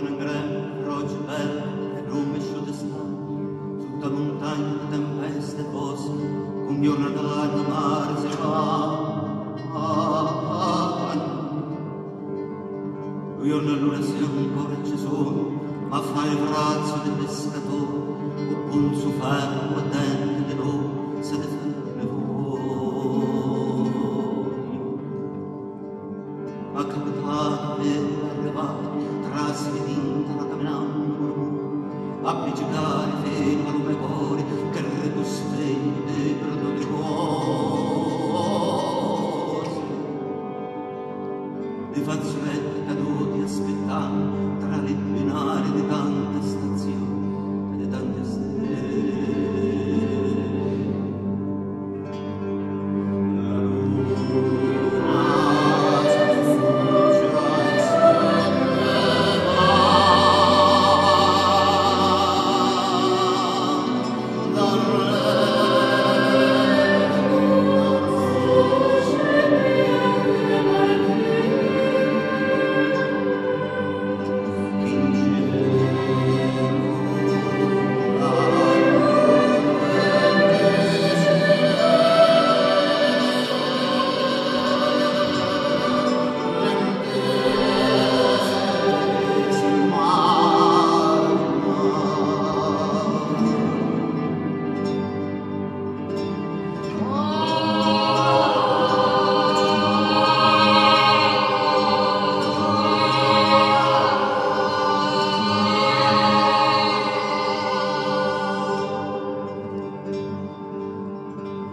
in grembo rogi belli e lume su destano tutta montagna di tempeste boschi un giorno mare si va. Io non lo sia ancora ma fa il braccio del pescatore o un su ferro a dente di loro di fazzoletti caduti aspettando tra le binari di tante stazioni e di tante stelle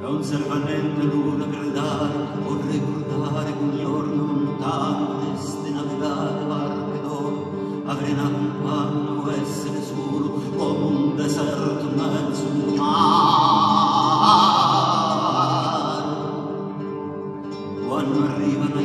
non servamente luna gridare o ricordare un giorno lontano queste navigate barche d'oro avrei un panno o essere solo come un deserto mezzo al mare. Quando arrivano e